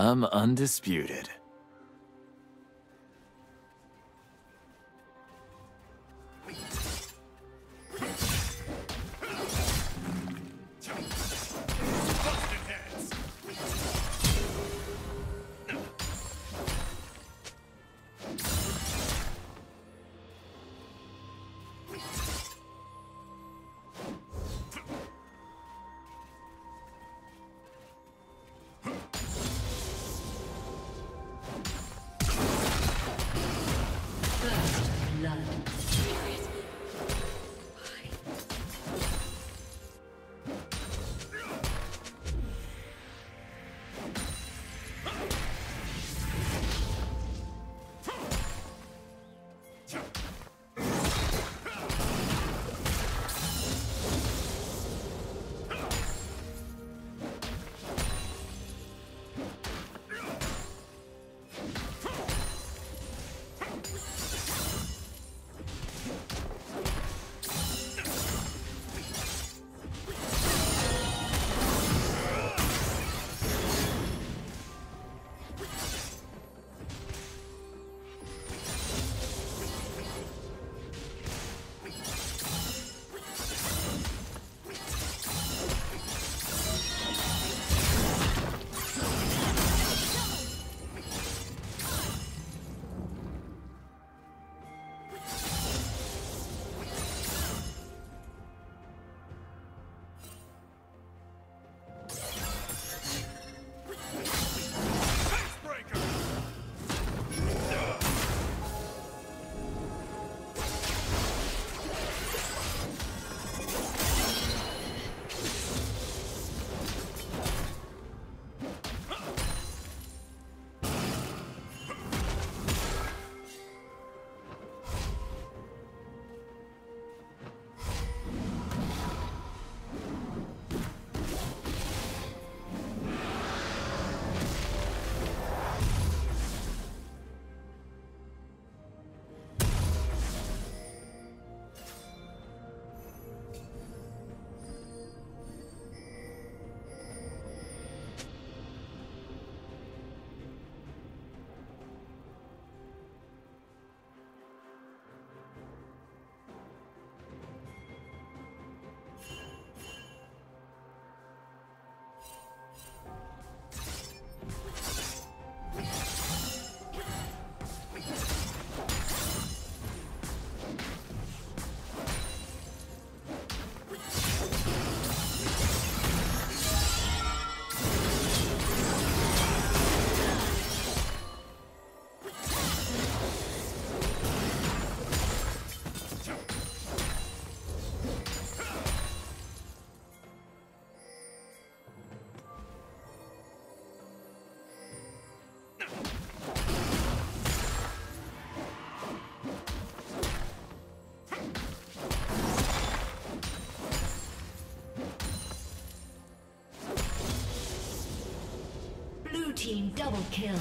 I'm undisputed. Team double kill.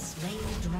Slain the dragon.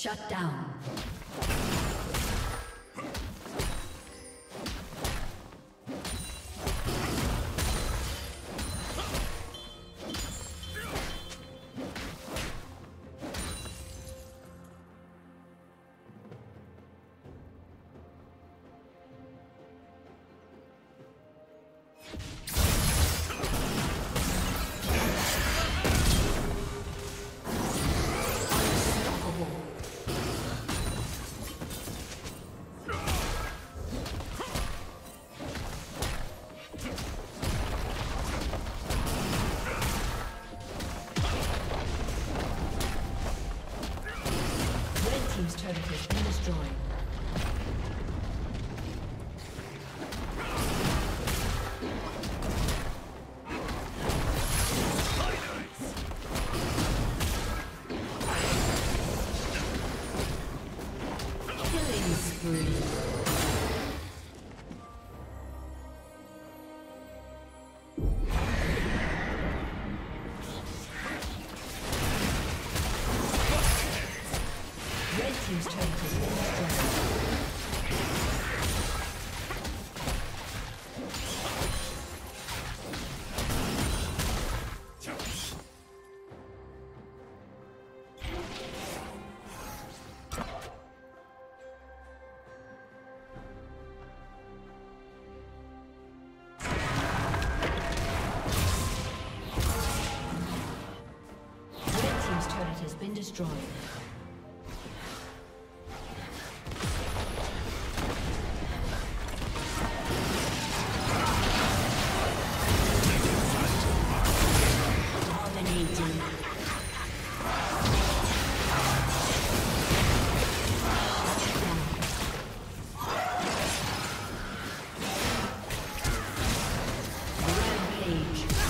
Shut down. Red Team's has been destroyed. Rampage.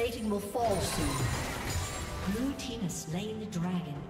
Plating will fall soon. Blue Team has slain the dragon.